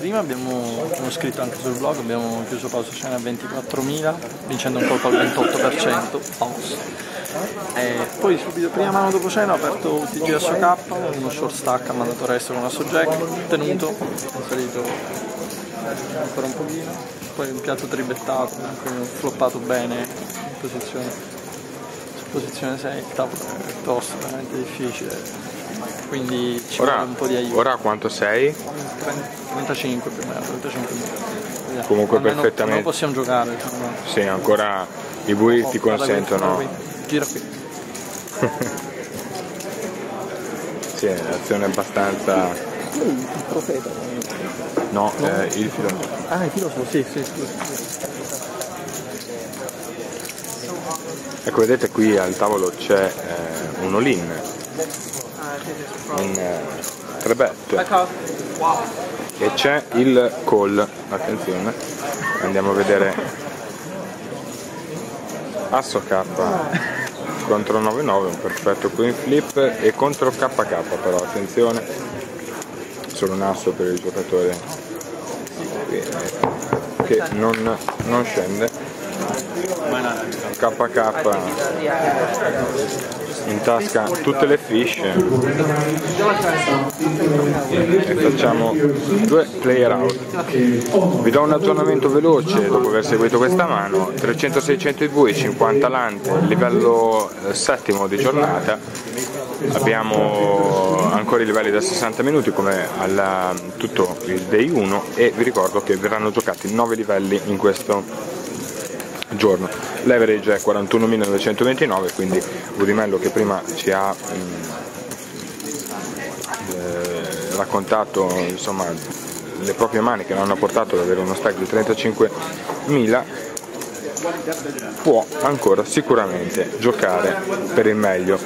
Prima abbiamo, come scritto anche sul blog, abbiamo chiuso pausa scena a 24.000, vincendo un colpo al 28%, famoso. E poi subito prima mano dopo cena ho aperto TG SOK, uno short stack, ha mandato resto con una jack, tenuto, inserito ancora un pochino, poi un piatto tribettato, quindi ho floppato bene in posizione posizione 6 il tavolo è tosto, veramente difficile, quindi ci ora, un po' di aiuto. Ora quanto sei? 35 più o meno, 35 mila. Comunque Almeno perfettamente. Non possiamo giocare. Diciamo. Sì, ancora i bui ti consentono. Qui, gira qui. sì, è un'azione abbastanza. Il profeta. No, no? Eh, il filosofo. Ah, il filosofo, sì, sì, sì. Ecco, vedete qui al tavolo c'è eh, un all-in, un eh, 3 bet. E c'è il call, attenzione, andiamo a vedere. Asso K. Contro 9-9, un perfetto queen flip. E contro KK però, attenzione, solo un asso per il giocatore. Che non, non scende KK in tasca tutte le fish e facciamo due player out. Vi do un aggiornamento veloce dopo aver seguito questa mano. 300-600 IV 50 lante livello eh, settimo di giornata. Abbiamo ancora i livelli da 60 minuti come alla, tutto il day 1 e vi ricordo che verranno giocati 9 livelli in questo giorno. L'average è 41.929, quindi Udimello che prima ci ha eh, raccontato insomma, le proprie mani che l'hanno portato ad avere uno stack di 35.000 può ancora sicuramente giocare per il meglio.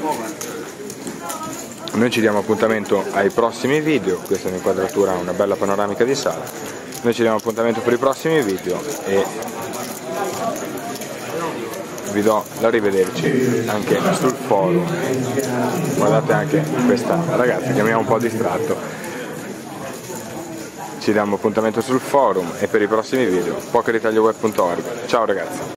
Noi ci diamo appuntamento ai prossimi video, questa è un'inquadratura, una bella panoramica di sala. Noi ci diamo appuntamento per i prossimi video e vi do l'arrivederci anche sul forum. Guardate anche questa ragazza che mi ha un po' distratto. Ci diamo appuntamento sul forum e per i prossimi video pokeritaglioweb.org ciao ragazzi